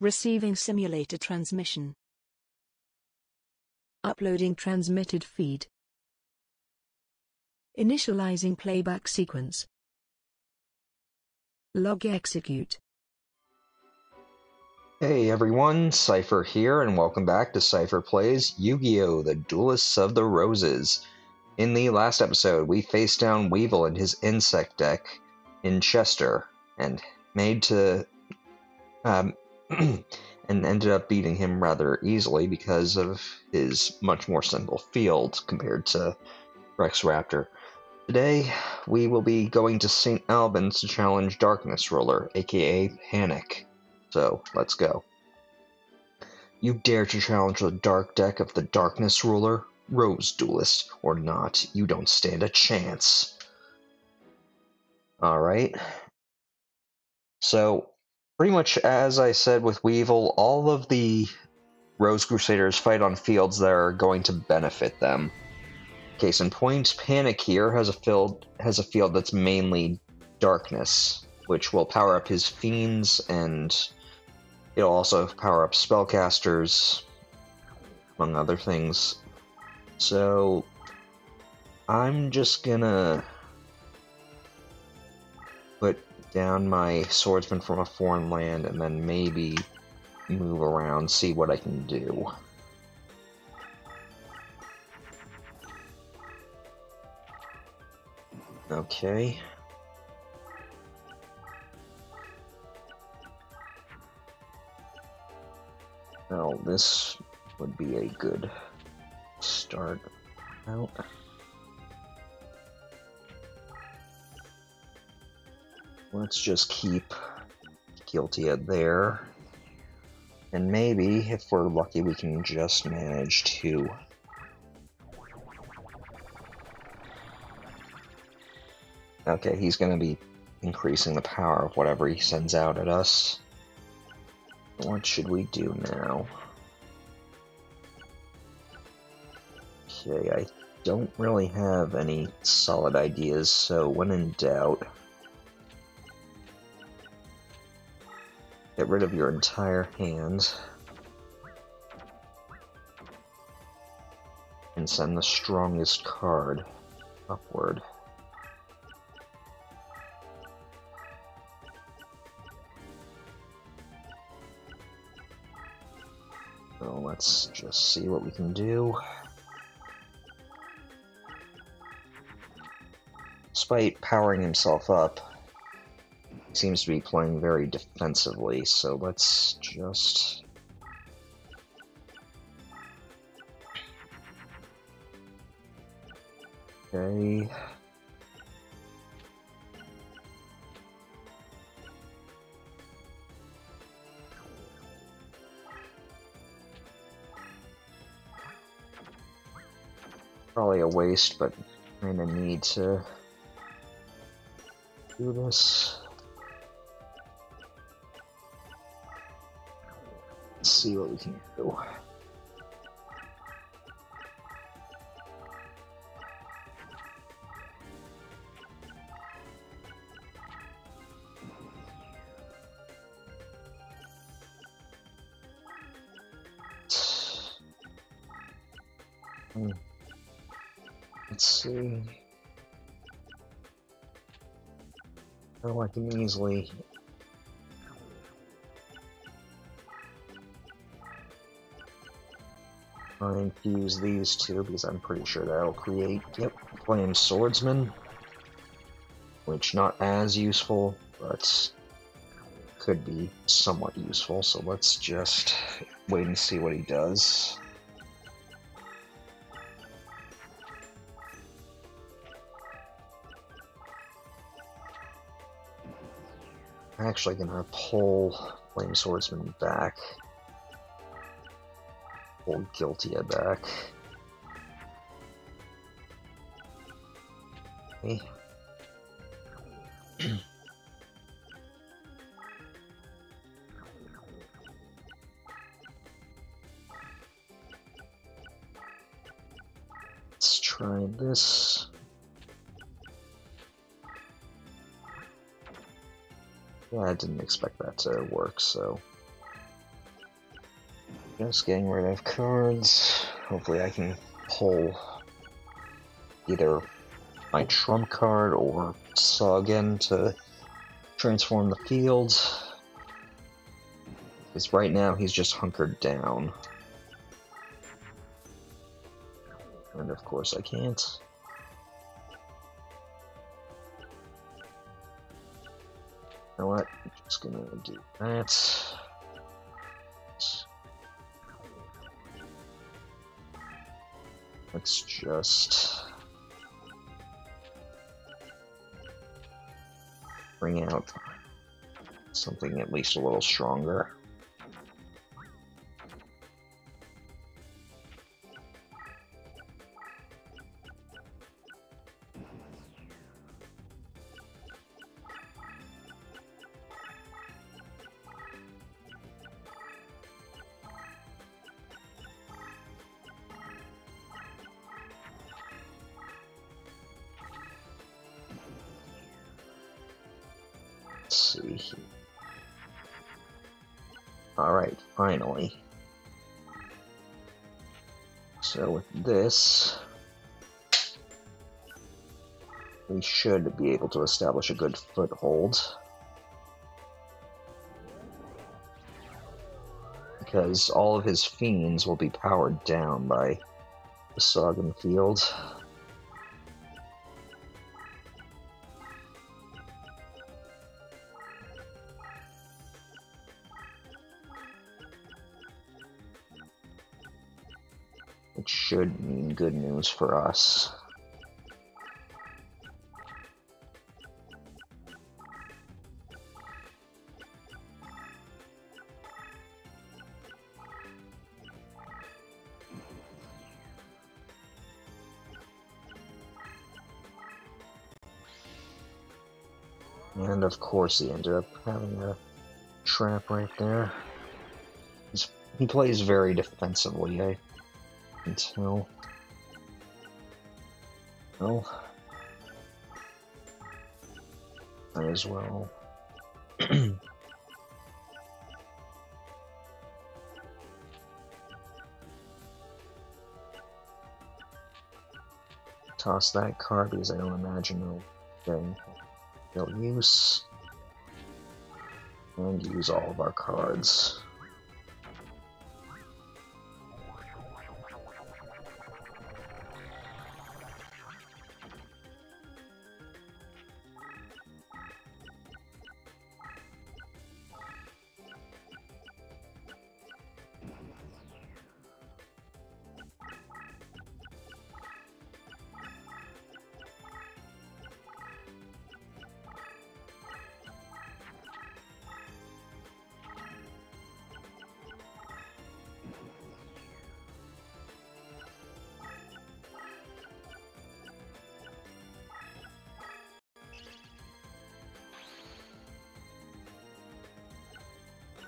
Receiving simulator transmission. Uploading transmitted feed. Initializing playback sequence. Log execute. Hey everyone, Seipher here, and welcome back to Seipher Plays Yu-Gi-Oh! The Duelists of the Roses. In the last episode, we faced down Weevil and his insect deck in Chester, and made to um, and ended up beating him rather easily because of his much more simple field compared to Rex Raptor. Today, we will be going to St. Albans to challenge Darkness Ruler, aka PaniK. So, let's go. You dare to challenge the dark deck of the Darkness Ruler? Rose Duelist or not, you don't stand a chance. Alright. So, pretty much as I said with Weevil, all of the Rose Crusaders fight on fields that are going to benefit them. Case in point, PaniK here has a field has a field that's mainly darkness, which will power up his fiends and it'll also power up spellcasters, among other things. So I'm just gonna down my swordsman from a foreign land and then maybe move around, see what I can do. Okay. Well, this would be a good start out. Let's just keep Giltia there. And maybe, if we're lucky, we can just manage to... Okay, he's going to be increasing the power of whatever he sends out at us. What should we do now? Okay, I don't really have any solid ideas, so when in doubt... Get rid of your entire hand. And send the strongest card upward. So let's just see what we can do. Despite powering himself up, seems to be playing very defensively, so let's just... Okay... Probably a waste, but kinda need to do this. See what we can do. Hmm. Let's see. Oh, I can easily try and fuse these two because I'm pretty sure that'll create, yep, Flame Swordsman. Which not as useful, but could be somewhat useful, so let's just wait and see what he does. I'm actually gonna pull Flame Swordsman back pull Giltia back. Okay. Let's try this. Yeah, I didn't expect that to work, so Just getting rid of cards. Hopefully I can pull either my trump card or Sogen to transform the field. Because right now he's just hunkered down. And of course I can't. You know what? I'm just gonna do that. Let's just bring out something at least a little stronger. So with this, we should be able to establish a good foothold. Because all of his fiends will be powered down by the Sogen Field. Good news for us. And of course, he ended up having a trap right there. He's, he plays very defensively, I until well as well toss that card because I don't imagine it'll getting no use and use all of our cards.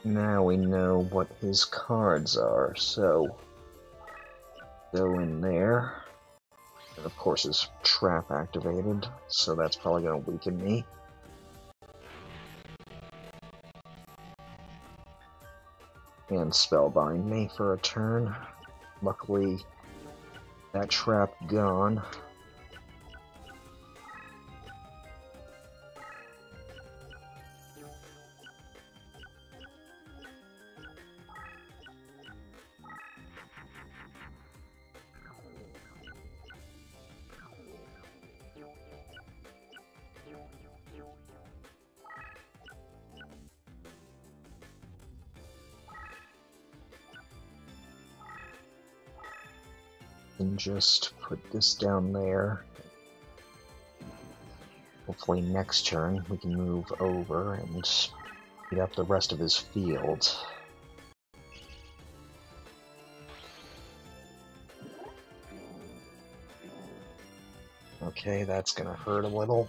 Now we know what his cards are, so go in there. And of course his trap activated, so that's probably going to weaken me. And spellbind me for a turn. Luckily, that trap gone. Just put this down there. Hopefully next turn we can move over and beat up the rest of his field. Okay, that's gonna hurt a little.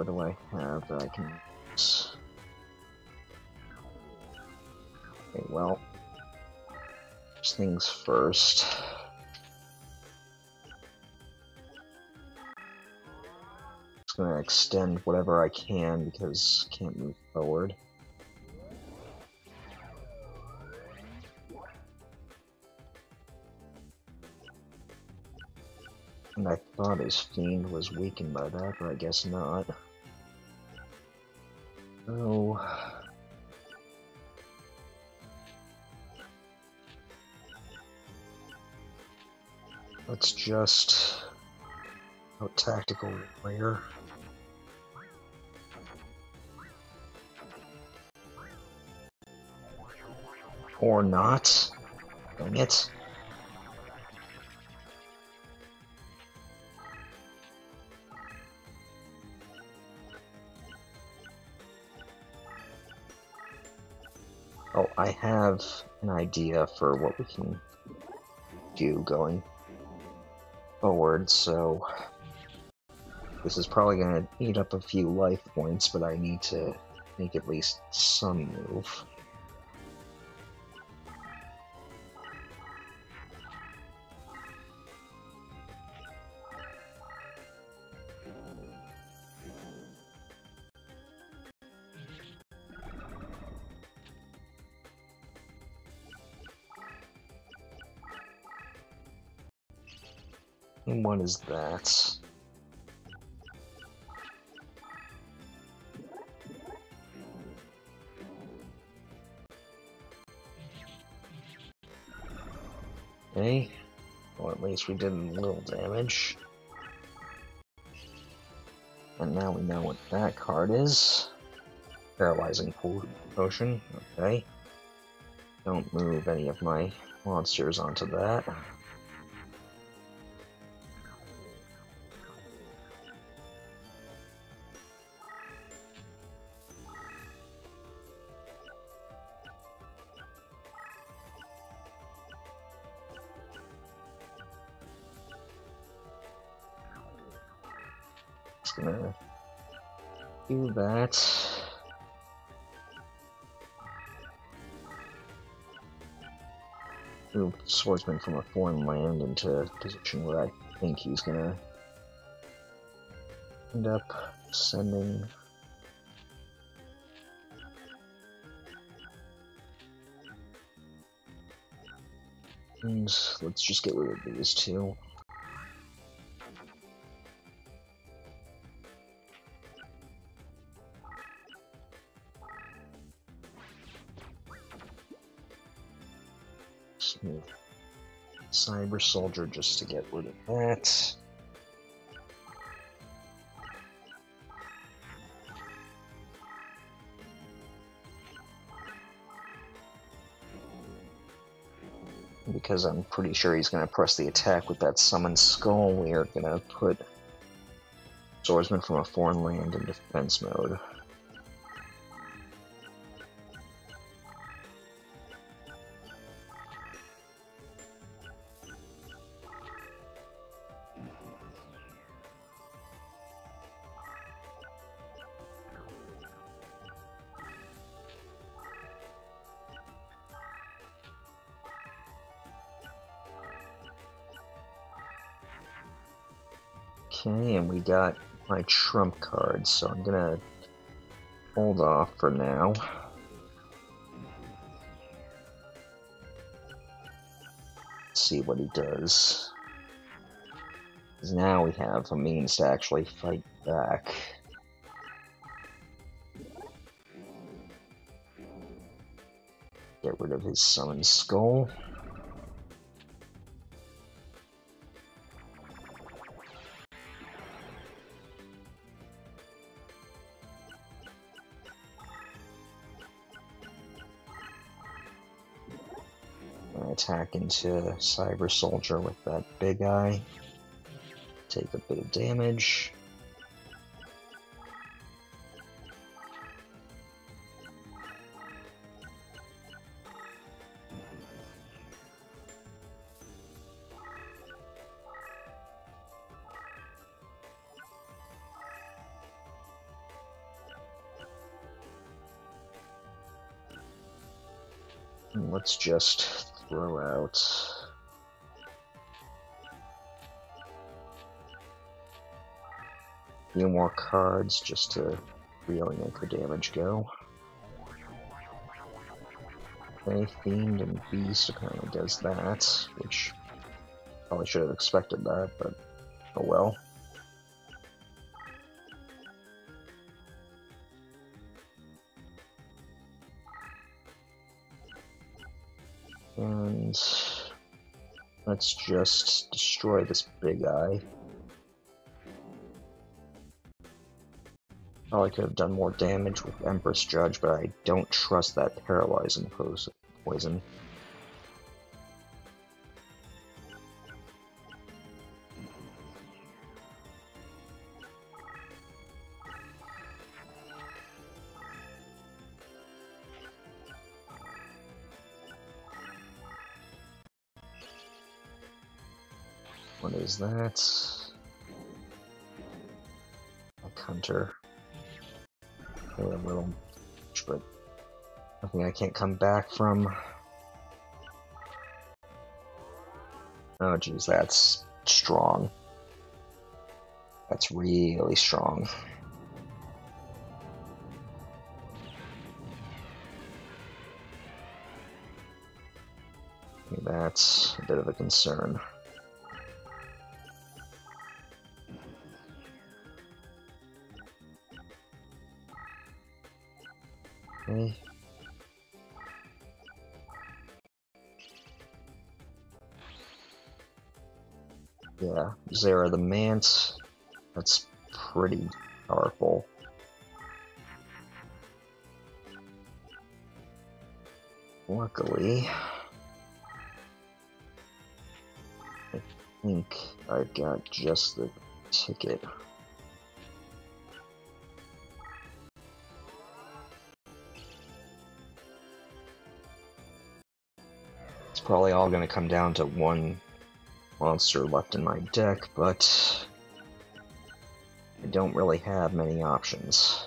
What do I have that I can? Okay, well, first things first. Just gonna extend whatever I can because I can't move forward. And I thought his fiend was weakened by that, but I guess not. Oh. Let's just go tactical layer. Or not. Dang it. I have an idea for what we can do going forward, so this is probably going to eat up a few life points, but I need to make at least some move. What is that? Okay. Well, at least we did a little damage. And now we know what that card is. Paralyzing pool Potion. Okay. Don't move any of my monsters onto that. Do that. Move swordsman from a foreign land into a position where I think he's gonna end up sending let's just get rid of these two. Soldier just to get rid of that. Because I'm pretty sure he's going to press the attack with that Summon Skull, we are going to put Swordsman from a foreign land in defense mode. Okay, and we got my trump card, so I'm gonna hold off for now. see what he does. Now we have a means to actually fight back. Get rid of his summon skull. attack into Cyber Soldier with that big guy. Take a bit of damage. let's just throw out. A few more cards just to really make the damage go. Okay, Fiend and Beast apparently does that, which probably should have expected that, but oh well. And let's just destroy this big eye. Probably could have done more damage with Empress Judge, but I don't trust that paralyzing poison. Is that? A hunter. A little, but I can't come back from. Oh, geez, that's strong. That's really strong. That's a bit of a concern. Okay. Yeah, Zera the Mant. That's pretty powerful. Luckily, I think I got just the ticket. Probably all going to come down to one monster left in my deck, but I don't really have many options.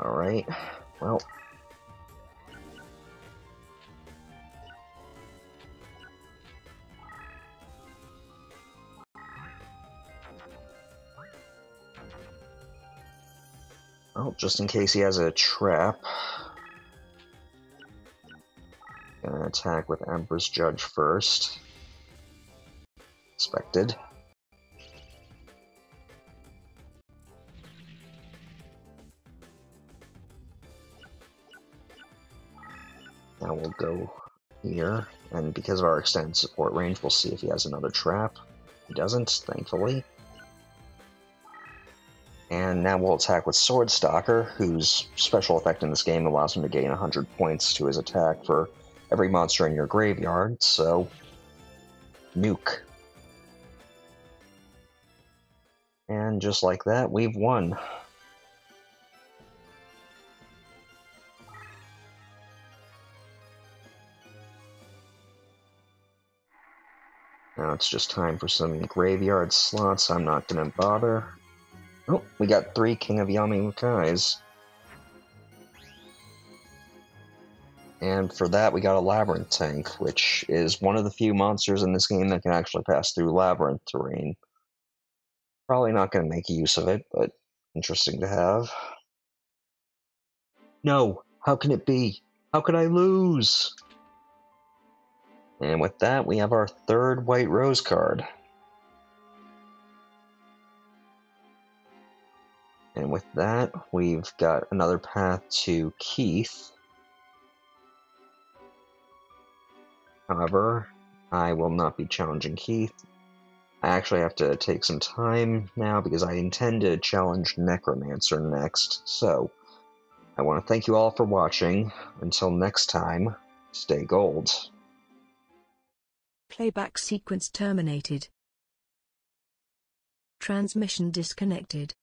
Alright, well... just in case he has a trap. Gonna attack with Empress Judge first. Expected. Now we'll go here, and because of our extended support range, we'll see if he has another trap. He doesn't, thankfully. And now we'll attack with Swordstalker, whose special effect in this game allows him to gain 100 points to his attack for every monster in your graveyard, so... Nuke. And just like that, we've won. Now it's just time for some graveyard slots. I'm not gonna bother. Oh, we got three King of Yamimakais. And for that, we got a Labyrinth Tank, which is one of the few monsters in this game that can actually pass through Labyrinth terrain. Probably not going to make use of it, but interesting to have. No! How can it be? How could I lose? And with that, we have our third White Rose card. And with that, we've got another path to Keith. However, I will not be challenging Keith. I actually have to take some time now because I intend to challenge Necromancer next. So, I want to thank you all for watching. Until next time, stay gold. Playback sequence terminated. Transmission disconnected.